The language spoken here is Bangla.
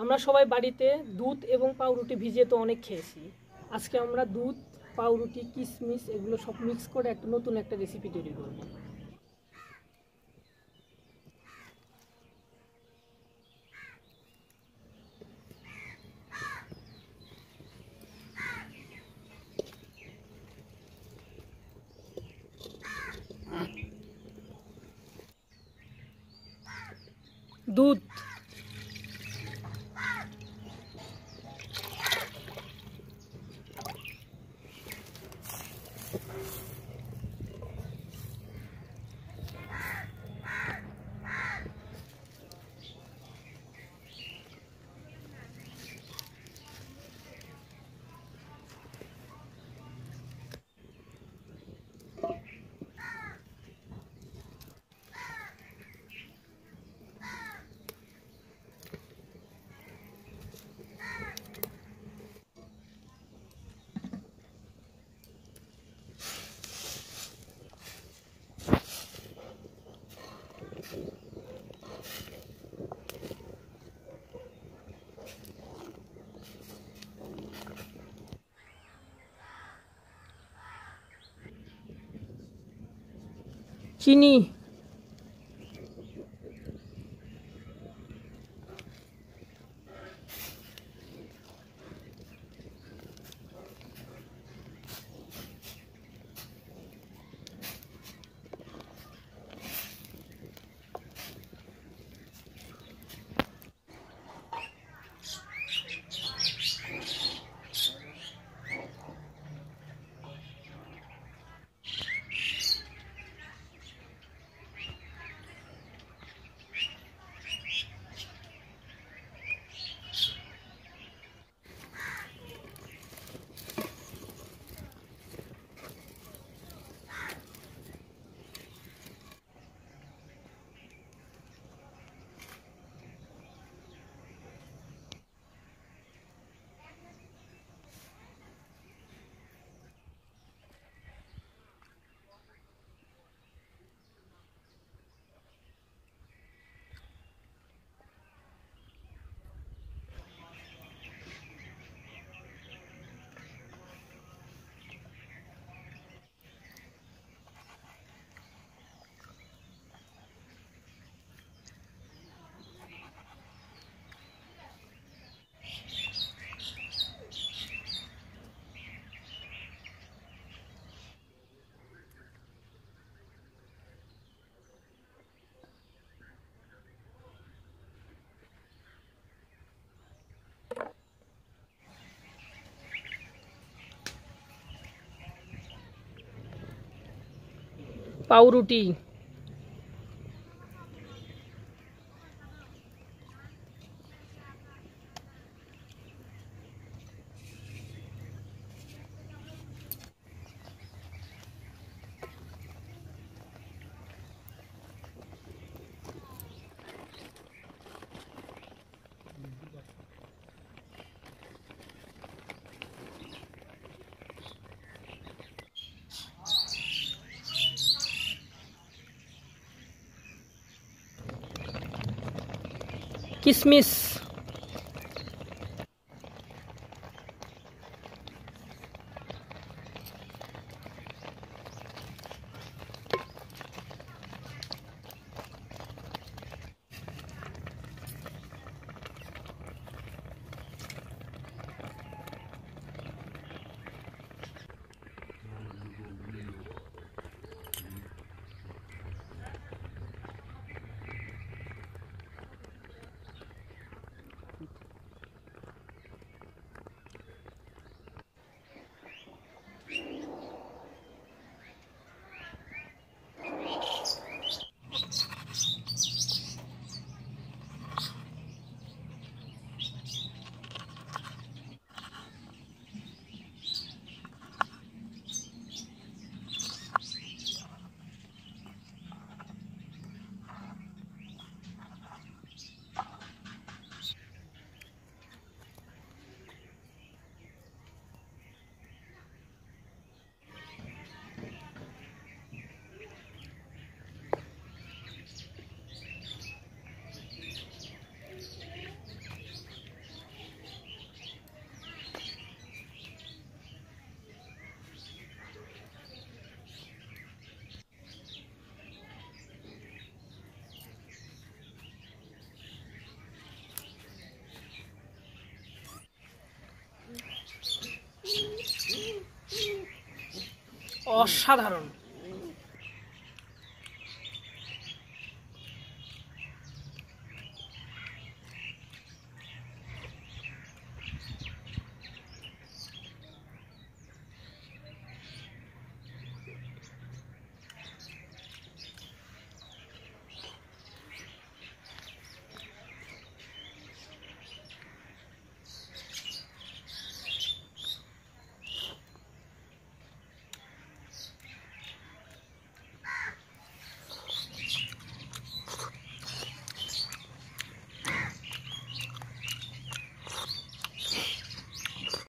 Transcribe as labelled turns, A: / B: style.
A: আমরা সবাই বাড়িতে দুধ এবং পাউরুটি ভিজিয়ে তো অনেক খেয়েছি। আজকে আমরা দুধ, পাউরুটি কিশমিশ এগুলো সব মিক্স করে একটা নতুন একটা রেসিপি তৈরি করব। দুধ 这里。চিনি পাউরুটি কিশমিশ অসাধারণ।